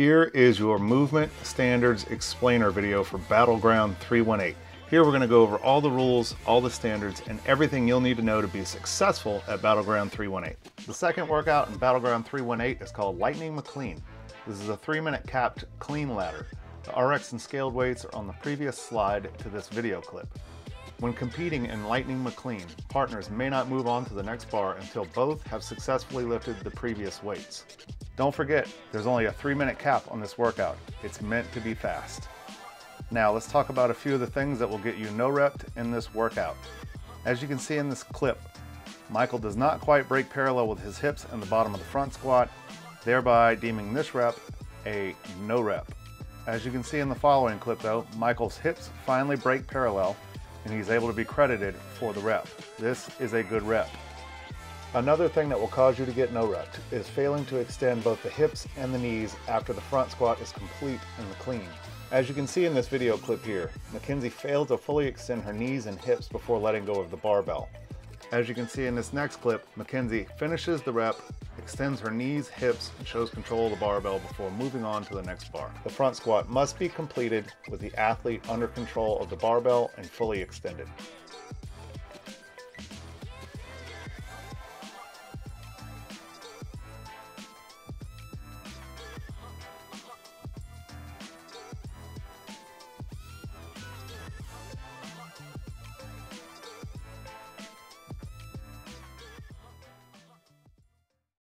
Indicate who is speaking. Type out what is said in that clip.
Speaker 1: Here is your movement standards explainer video for Battleground 318. Here we're going to go over all the rules, all the standards, and everything you'll need to know to be successful at Battleground 318. The second workout in Battleground 318 is called Lightning McClean. This is a three minute capped clean ladder. The RX and scaled weights are on the previous slide to this video clip. When competing in Lightning McClean, partners may not move on to the next bar until both have successfully lifted the previous weights. Don't forget, there's only a three minute cap on this workout. It's meant to be fast. Now let's talk about a few of the things that will get you no rep in this workout. As you can see in this clip, Michael does not quite break parallel with his hips in the bottom of the front squat, thereby deeming this rep a no rep. As you can see in the following clip though, Michael's hips finally break parallel and he's able to be credited for the rep. This is a good rep. Another thing that will cause you to get no rep is failing to extend both the hips and the knees after the front squat is complete in the clean. As you can see in this video clip here, Mackenzie failed to fully extend her knees and hips before letting go of the barbell. As you can see in this next clip, Mackenzie finishes the rep, extends her knees, hips, and shows control of the barbell before moving on to the next bar. The front squat must be completed with the athlete under control of the barbell and fully extended.